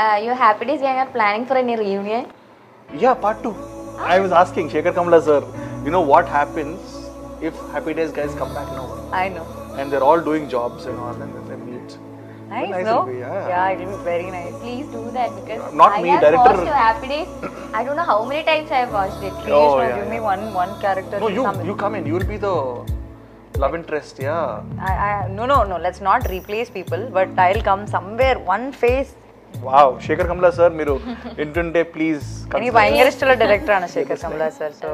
Uh, your happy days gang are planning for any reunion? Yeah, part two. I was asking Sekhar Kammula sir, you know what happens if Happy Days guys come back now? I know. And they're all doing jobs and all, and then they meet. Nice, nice no? be, yeah. it will be very nice. Please do that because Not I me, have director. watched your happy days. I don't know how many times I have watched it. Please, Oh, no, yeah, give me one one character. No, you come in. you come in. You'll be the love interest. Yeah. I, I, no, no, no. Let's not replace people, but I'll come somewhere. One face. Wow Shekhar Kamala sir మీరు వింటుంటే please భయంకర ఇష్టంలో director అన్న Shekhar Kamala sir so